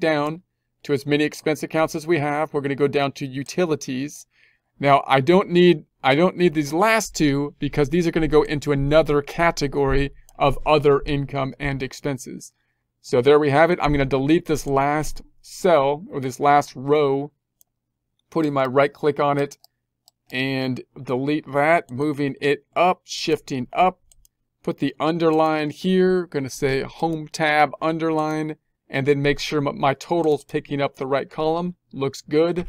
down to as many expense accounts as we have. We're going to go down to utilities. Now, I don't need I don't need these last two because these are going to go into another category of other income and expenses. So there we have it. I'm going to delete this last cell or this last row, putting my right click on it and delete that, moving it up, shifting up, put the underline here, going to say home tab underline, and then make sure my total's picking up the right column. Looks good.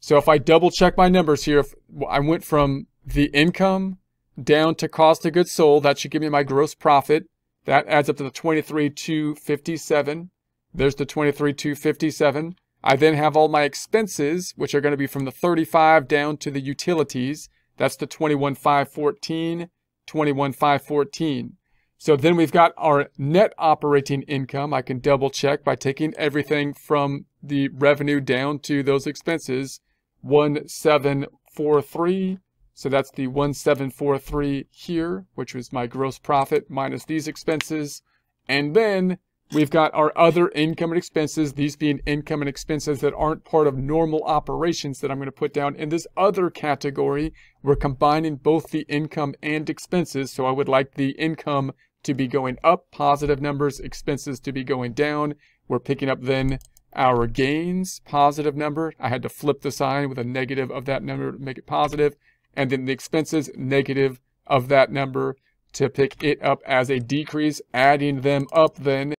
So if I double check my numbers here, if I went from the income down to cost of goods sold, that should give me my gross profit. That adds up to the 23,257. There's the 23,257. I then have all my expenses, which are going to be from the 35 down to the utilities. That's the 21,514, 21,514. So then we've got our net operating income. I can double check by taking everything from the revenue down to those expenses. 1743 so that's the 1743 here, which was my gross profit minus these expenses. And then we've got our other income and expenses, these being income and expenses that aren't part of normal operations that I'm going to put down in this other category. We're combining both the income and expenses. So I would like the income to be going up, positive numbers, expenses to be going down. We're picking up then our gains, positive number. I had to flip the sign with a negative of that number to make it positive and then the expenses negative of that number to pick it up as a decrease, adding them up then